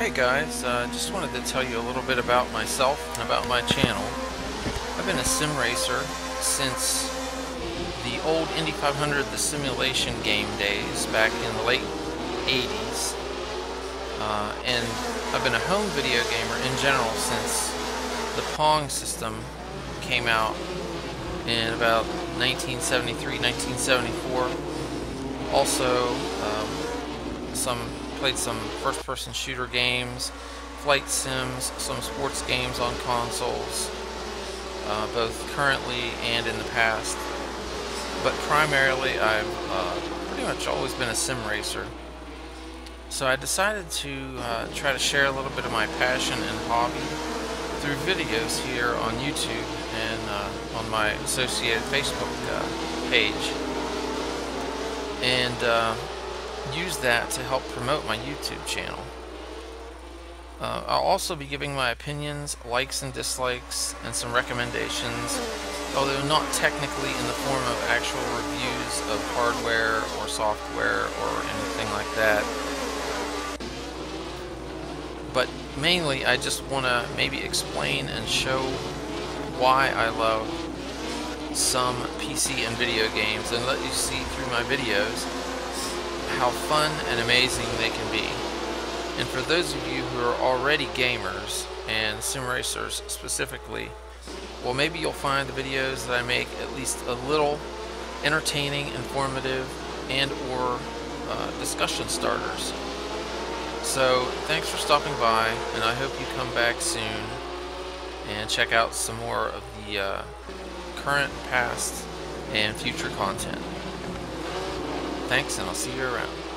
Hey guys, uh, just wanted to tell you a little bit about myself and about my channel. I've been a sim racer since the old Indy 500 the simulation game days back in the late 80s. Uh, and I've been a home video gamer in general since the Pong system came out in about 1973, 1974. Also, um, some played some first-person shooter games, flight sims, some sports games on consoles, uh, both currently and in the past. But primarily, I've uh, pretty much always been a sim racer. So I decided to uh, try to share a little bit of my passion and hobby through videos here on YouTube and uh, on my associated Facebook uh, page. And uh, use that to help promote my YouTube channel. Uh, I'll also be giving my opinions, likes and dislikes, and some recommendations, although not technically in the form of actual reviews of hardware or software or anything like that. But mainly, I just want to maybe explain and show why I love some PC and video games and let you see through my videos how fun and amazing they can be. And for those of you who are already gamers, and sim racers specifically, well maybe you'll find the videos that I make at least a little entertaining, informative, and or uh, discussion starters. So thanks for stopping by, and I hope you come back soon and check out some more of the uh, current, past, and future content. Thanks, and I'll see you around.